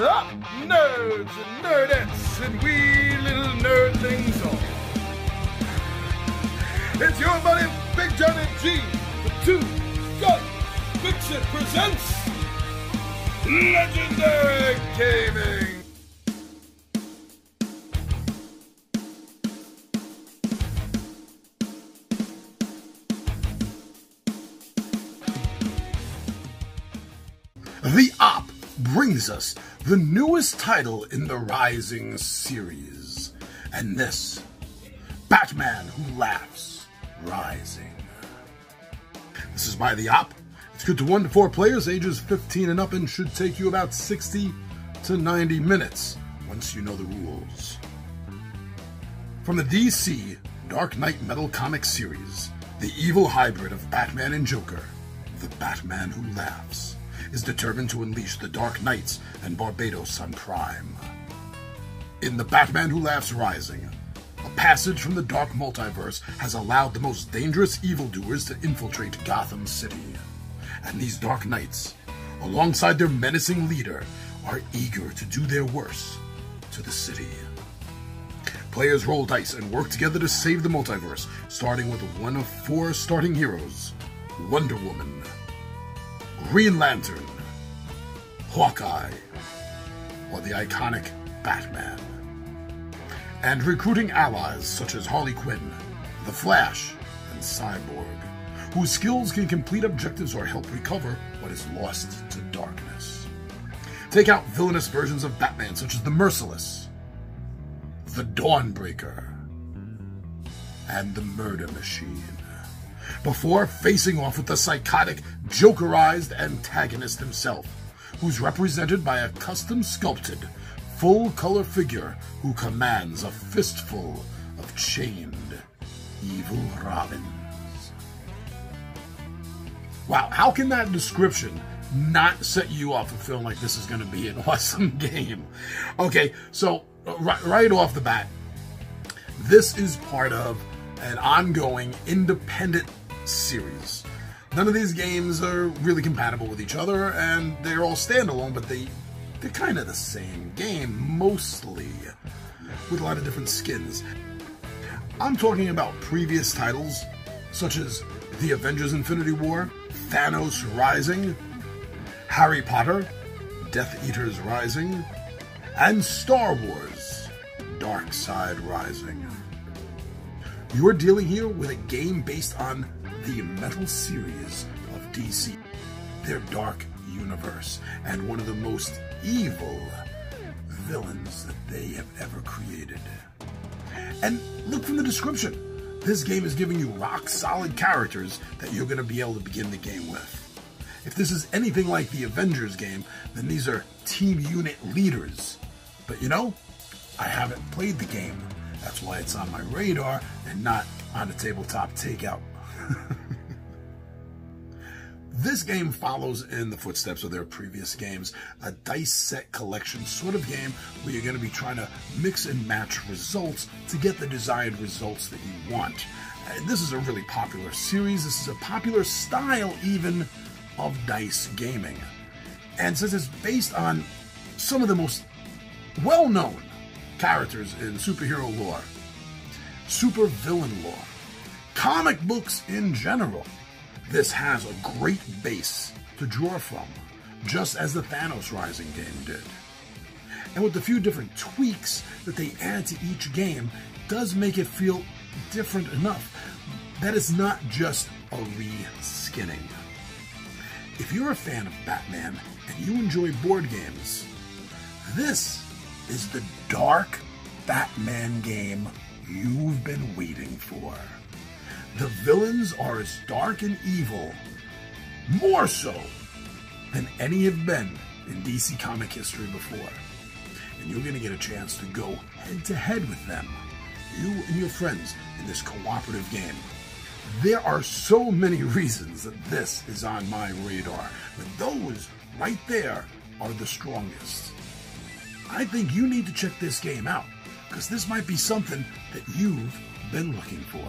up, nerds and nerdettes and wee little nerdlings all? It's your buddy Big Johnny G, the Two Gun Pixie presents Legendary Gaming. Brings us the newest title in the Rising series. And this Batman Who Laughs Rising. This is by The Op. It's good to 1 to 4 players, ages 15 and up, and should take you about 60 to 90 minutes once you know the rules. From the DC Dark Knight Metal comic series, the evil hybrid of Batman and Joker, the Batman Who Laughs, is determined to unleash the Dark Knights and Barbatos on Prime. In The Batman Who Laughs Rising, a passage from the Dark Multiverse has allowed the most dangerous evildoers to infiltrate Gotham City. And these Dark Knights, alongside their menacing leader, are eager to do their worst to the city. Players roll dice and work together to save the multiverse, starting with one of four starting heroes Wonder Woman, Green Lantern, Hawkeye, or the iconic Batman. And recruiting allies such as Harley Quinn, The Flash, and Cyborg, whose skills can complete objectives or help recover what is lost to darkness. Take out villainous versions of Batman such as the Merciless, the Dawnbreaker, and the Murder Machine before facing off with the psychotic, jokerized antagonist himself, who's represented by a custom sculpted, full color figure who commands a fistful of chained evil robins. Wow, how can that description not set you off and feeling like this is going to be an awesome game? Okay, so right, right off the bat, this is part of an ongoing independent series. None of these games are really compatible with each other, and they're all standalone, but they, they're kind of the same game, mostly, with a lot of different skins. I'm talking about previous titles, such as The Avengers Infinity War, Thanos Rising, Harry Potter, Death Eaters Rising, and Star Wars Dark Side Rising. You're dealing here with a game based on the Metal series of DC, their dark universe, and one of the most evil villains that they have ever created. And look from the description. This game is giving you rock solid characters that you're going to be able to begin the game with. If this is anything like the Avengers game, then these are team unit leaders. But you know, I haven't played the game. That's why it's on my radar and not on a tabletop takeout. this game follows in the footsteps of their previous games, a dice set collection sort of game where you're going to be trying to mix and match results to get the desired results that you want. And this is a really popular series. This is a popular style, even of dice gaming. And since it's based on some of the most well known characters in superhero lore, super villain lore, comic books in general, this has a great base to draw from, just as the Thanos Rising game did. And with the few different tweaks that they add to each game, does make it feel different enough that it's not just a re-skinning. If you're a fan of Batman and you enjoy board games, this is the dark Batman game you've been waiting for. The villains are as dark and evil, more so than any have been in DC comic history before. And you're going to get a chance to go head to head with them, you and your friends, in this cooperative game. There are so many reasons that this is on my radar, but those right there are the strongest. I think you need to check this game out, because this might be something that you've been looking for.